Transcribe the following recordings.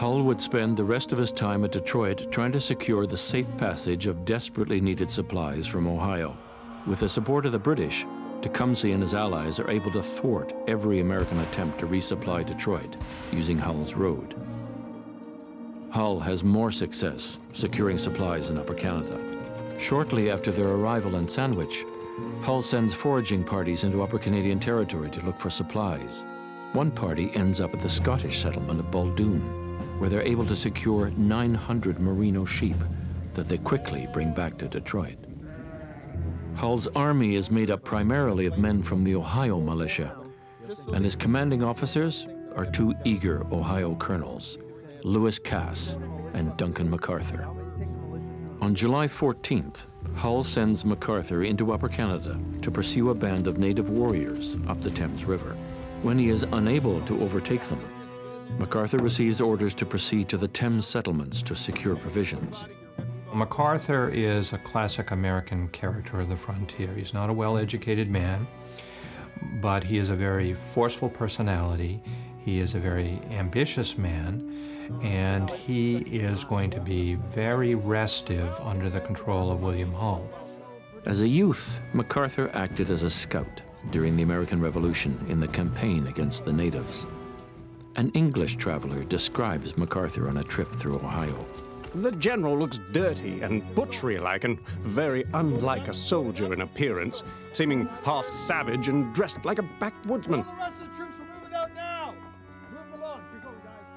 Hull would spend the rest of his time at Detroit trying to secure the safe passage of desperately needed supplies from Ohio. With the support of the British, Tecumseh and his allies are able to thwart every American attempt to resupply Detroit using Hull's road. Hull has more success securing supplies in Upper Canada. Shortly after their arrival in Sandwich, Hull sends foraging parties into Upper Canadian territory to look for supplies. One party ends up at the Scottish settlement of Baldoon, where they're able to secure 900 merino sheep that they quickly bring back to Detroit. Hull's army is made up primarily of men from the Ohio militia, and his commanding officers are two eager Ohio colonels, Lewis Cass and Duncan MacArthur. On July 14th, Hull sends MacArthur into Upper Canada to pursue a band of native warriors up the Thames River. When he is unable to overtake them, MacArthur receives orders to proceed to the Thames settlements to secure provisions. MacArthur is a classic American character of the frontier. He's not a well-educated man, but he is a very forceful personality. He is a very ambitious man, and he is going to be very restive under the control of William Hull. As a youth, MacArthur acted as a scout during the American Revolution in the campaign against the natives. An English traveler describes MacArthur on a trip through Ohio. The general looks dirty and butchery-like and very unlike a soldier in appearance, seeming half savage and dressed like a backwoodsman.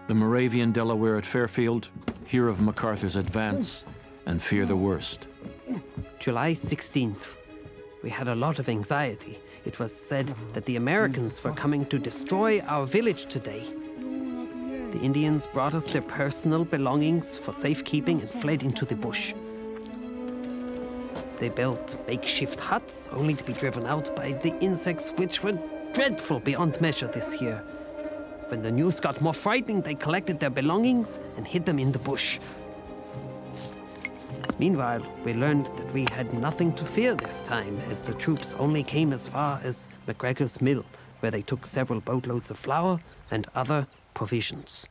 The Moravian Delaware at Fairfield hear of MacArthur's advance and fear the worst. July 16th. We had a lot of anxiety. It was said that the Americans were coming to destroy our village today. The Indians brought us their personal belongings for safekeeping and fled into the bush. They built makeshift huts only to be driven out by the insects, which were dreadful beyond measure this year. When the news got more frightening, they collected their belongings and hid them in the bush. Meanwhile, we learned that we had nothing to fear this time, as the troops only came as far as McGregor's mill, where they took several boatloads of flour and other provisions.